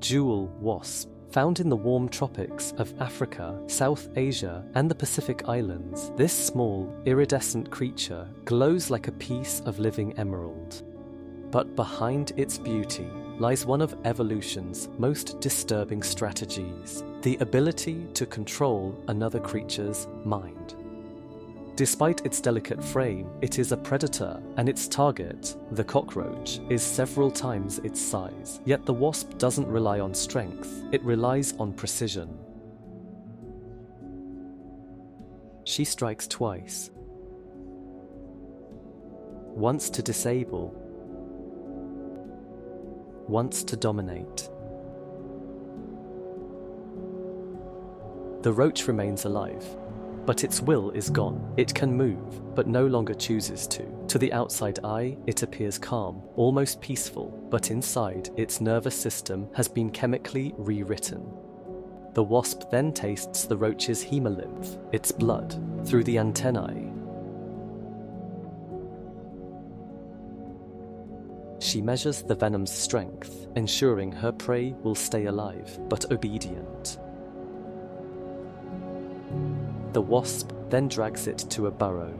Jewel wasp Found in the warm tropics of Africa, South Asia, and the Pacific Islands, this small, iridescent creature glows like a piece of living emerald. But behind its beauty lies one of evolution's most disturbing strategies the ability to control another creature's mind. Despite its delicate frame, it is a predator, and its target, the cockroach, is several times its size. Yet the wasp doesn't rely on strength, it relies on precision. She strikes twice. Once to disable, once to dominate. The roach remains alive, but its will is gone. It can move, but no longer chooses to. To the outside eye, it appears calm, almost peaceful, but inside, its nervous system has been chemically rewritten. The wasp then tastes the roach's hemolymph, its blood, through the antennae. She measures the venom's strength, ensuring her prey will stay alive, but obedient. The wasp then drags it to a burrow.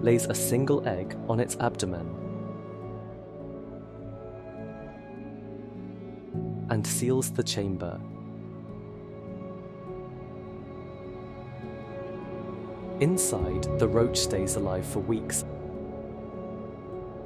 Lays a single egg on its abdomen and seals the chamber. Inside, the roach stays alive for weeks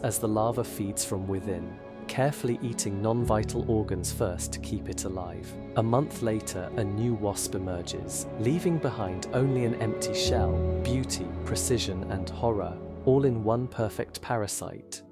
as the larva feeds from within, carefully eating non vital organs first to keep it alive. A month later, a new wasp emerges, leaving behind only an empty shell, beauty, precision, and horror, all in one perfect parasite.